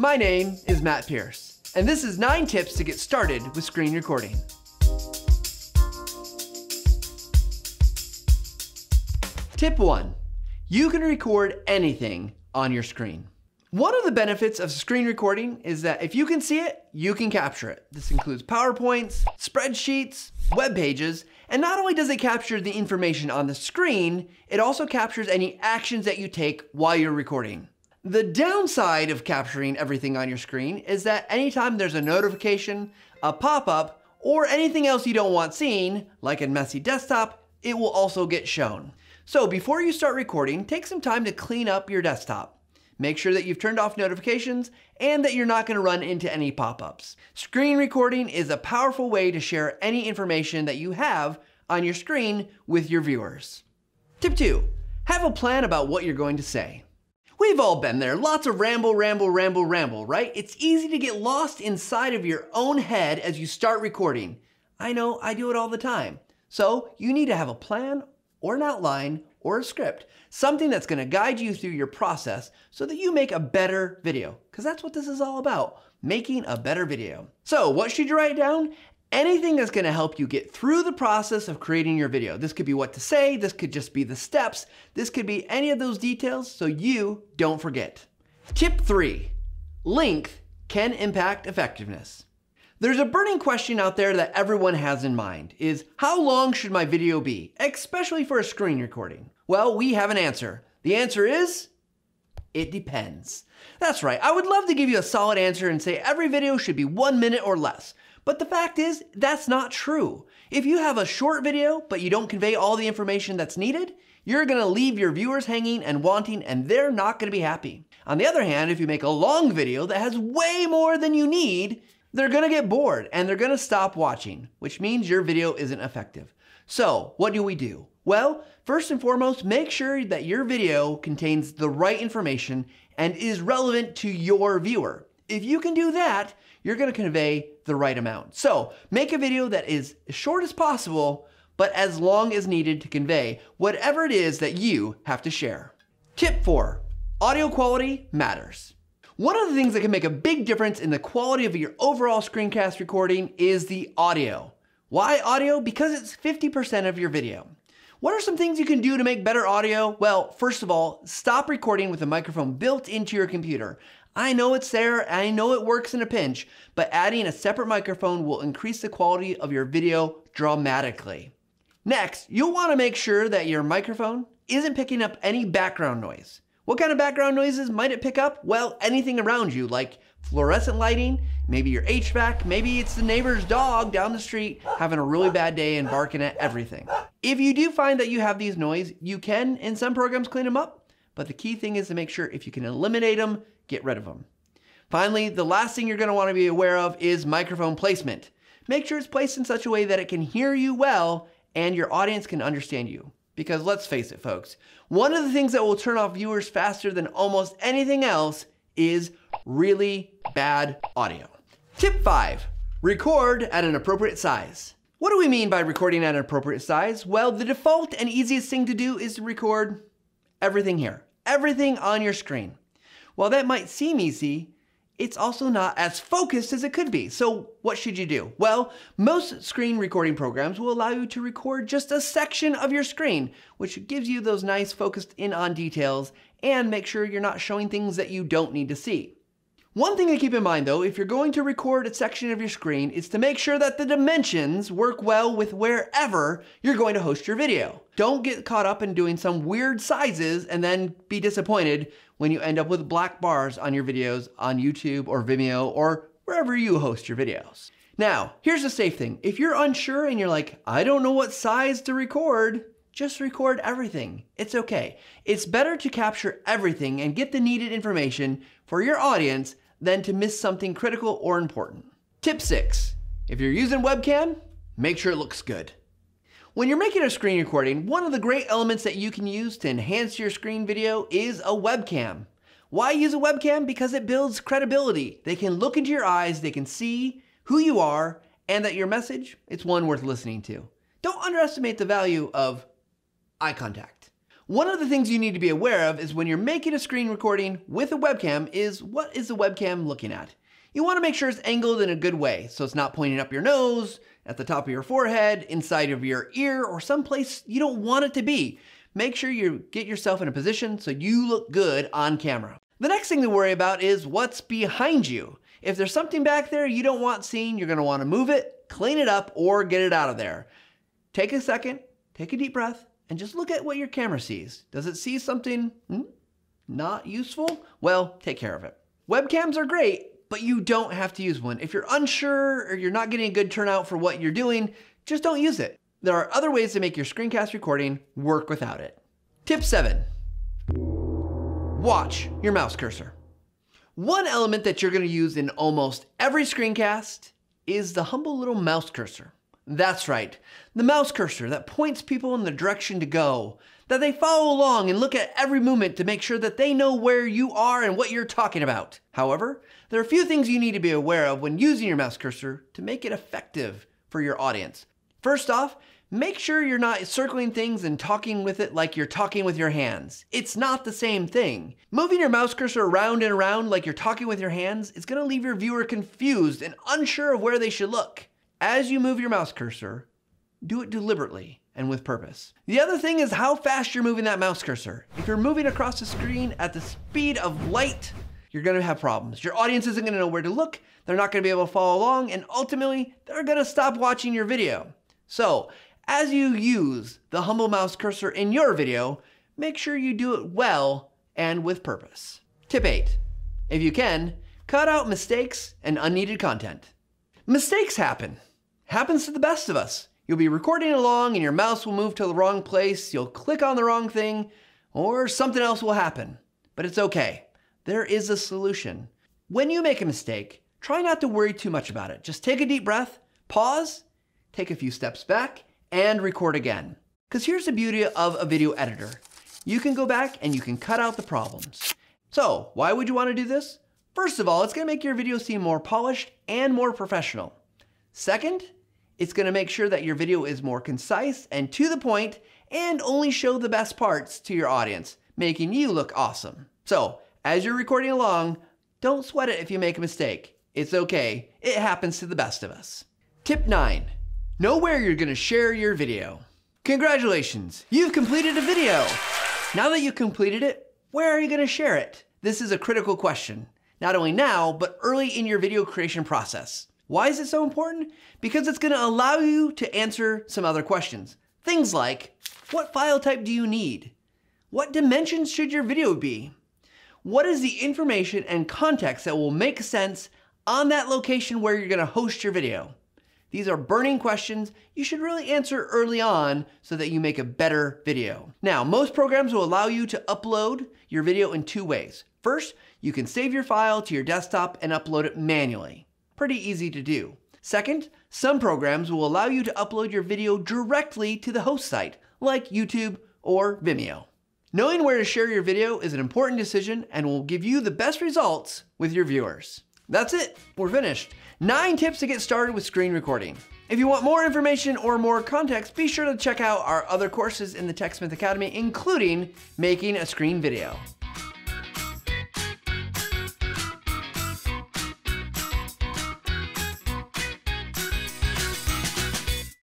My name is Matt Pierce, and this is 9 tips to get started with screen recording. Tip 1. You can record anything on your screen. One of the benefits of screen recording is that if you can see it, you can capture it. This includes PowerPoints, spreadsheets, web pages, and not only does it capture the information on the screen, it also captures any actions that you take while you're recording. The downside of capturing everything on your screen is that anytime there's a notification, a pop-up, or anything else you don't want seen, like a messy desktop, it will also get shown. So before you start recording, take some time to clean up your desktop. Make sure that you've turned off notifications and that you're not gonna run into any pop-ups. Screen recording is a powerful way to share any information that you have on your screen with your viewers. Tip two, have a plan about what you're going to say. We've all been there. Lots of ramble, ramble, ramble, ramble, right? It's easy to get lost inside of your own head as you start recording. I know, I do it all the time. So you need to have a plan or an outline or a script, something that's gonna guide you through your process so that you make a better video, because that's what this is all about, making a better video. So what should you write down? Anything that's gonna help you get through the process of creating your video. This could be what to say, this could just be the steps, this could be any of those details so you don't forget. Tip three, length can impact effectiveness. There's a burning question out there that everyone has in mind is how long should my video be, especially for a screen recording? Well, we have an answer. The answer is it depends. That's right. I would love to give you a solid answer and say every video should be one minute or less. But the fact is, that's not true. If you have a short video, but you don't convey all the information that's needed, you're gonna leave your viewers hanging and wanting, and they're not gonna be happy. On the other hand, if you make a long video that has way more than you need, they're gonna get bored and they're gonna stop watching, which means your video isn't effective. So, what do we do? Well, first and foremost, make sure that your video contains the right information and is relevant to your viewer. If you can do that, you're gonna convey the right amount. So make a video that is as short as possible, but as long as needed to convey whatever it is that you have to share. Tip four, audio quality matters. One of the things that can make a big difference in the quality of your overall screencast recording is the audio. Why audio? Because it's 50% of your video. What are some things you can do to make better audio? Well, first of all, stop recording with a microphone built into your computer. I know it's there, I know it works in a pinch, but adding a separate microphone will increase the quality of your video dramatically. Next, you'll wanna make sure that your microphone isn't picking up any background noise. What kind of background noises might it pick up? Well, anything around you, like fluorescent lighting, maybe your HVAC, maybe it's the neighbor's dog down the street having a really bad day and barking at everything. If you do find that you have these noise, you can, in some programs, clean them up, but the key thing is to make sure if you can eliminate them, get rid of them. Finally, the last thing you're gonna wanna be aware of is microphone placement. Make sure it's placed in such a way that it can hear you well and your audience can understand you. Because let's face it, folks, one of the things that will turn off viewers faster than almost anything else is really bad audio. Tip five, record at an appropriate size. What do we mean by recording at an appropriate size? Well, the default and easiest thing to do is to record everything here, everything on your screen. While that might seem easy, it's also not as focused as it could be. So what should you do? Well, most screen recording programs will allow you to record just a section of your screen, which gives you those nice focused in on details and make sure you're not showing things that you don't need to see. One thing to keep in mind though, if you're going to record a section of your screen, is to make sure that the dimensions work well with wherever you're going to host your video. Don't get caught up in doing some weird sizes and then be disappointed when you end up with black bars on your videos on YouTube or Vimeo or wherever you host your videos. Now, here's the safe thing. If you're unsure and you're like, I don't know what size to record, just record everything. It's okay. It's better to capture everything and get the needed information for your audience than to miss something critical or important. Tip six, if you're using webcam, make sure it looks good. When you're making a screen recording, one of the great elements that you can use to enhance your screen video is a webcam. Why use a webcam? Because it builds credibility. They can look into your eyes, they can see who you are, and that your message, it's one worth listening to. Don't underestimate the value of eye contact. One of the things you need to be aware of is when you're making a screen recording with a webcam is what is the webcam looking at? You want to make sure it's angled in a good way, so it's not pointing up your nose, at the top of your forehead, inside of your ear, or someplace you don't want it to be. Make sure you get yourself in a position so you look good on camera. The next thing to worry about is what's behind you. If there's something back there you don't want seen, you're gonna wanna move it, clean it up, or get it out of there. Take a second, take a deep breath, and just look at what your camera sees. Does it see something hmm, not useful? Well, take care of it. Webcams are great, but you don't have to use one. If you're unsure or you're not getting a good turnout for what you're doing, just don't use it. There are other ways to make your screencast recording work without it. Tip seven, watch your mouse cursor. One element that you're gonna use in almost every screencast is the humble little mouse cursor. That's right, the mouse cursor that points people in the direction to go, that they follow along and look at every movement to make sure that they know where you are and what you're talking about. However, there are a few things you need to be aware of when using your mouse cursor to make it effective for your audience. First off, make sure you're not circling things and talking with it like you're talking with your hands. It's not the same thing. Moving your mouse cursor around and around like you're talking with your hands is gonna leave your viewer confused and unsure of where they should look. As you move your mouse cursor, do it deliberately and with purpose. The other thing is how fast you're moving that mouse cursor. If you're moving across the screen at the speed of light, you're gonna have problems. Your audience isn't gonna know where to look, they're not gonna be able to follow along, and ultimately, they're gonna stop watching your video. So, as you use the humble mouse cursor in your video, make sure you do it well and with purpose. Tip 8. If you can, cut out mistakes and unneeded content. Mistakes happen happens to the best of us. You'll be recording along and your mouse will move to the wrong place, you'll click on the wrong thing, or something else will happen. But it's okay. There is a solution. When you make a mistake, try not to worry too much about it. Just take a deep breath, pause, take a few steps back, and record again. Because here's the beauty of a video editor. You can go back and you can cut out the problems. So, why would you want to do this? First of all, it's going to make your video seem more polished and more professional. Second, it's gonna make sure that your video is more concise and to the point and only show the best parts to your audience, making you look awesome. So, as you're recording along, don't sweat it if you make a mistake. It's okay, it happens to the best of us. Tip 9. Know where you're gonna share your video. Congratulations, you've completed a video. Now that you've completed it, where are you gonna share it? This is a critical question, not only now, but early in your video creation process. Why is it so important? Because it's gonna allow you to answer some other questions. Things like, what file type do you need? What dimensions should your video be? What is the information and context that will make sense on that location where you're gonna host your video? These are burning questions you should really answer early on so that you make a better video. Now, most programs will allow you to upload your video in two ways. First, you can save your file to your desktop and upload it manually pretty easy to do. Second, some programs will allow you to upload your video directly to the host site, like YouTube or Vimeo. Knowing where to share your video is an important decision and will give you the best results with your viewers. That's it, we're finished. Nine tips to get started with screen recording. If you want more information or more context, be sure to check out our other courses in the TechSmith Academy, including making a screen video.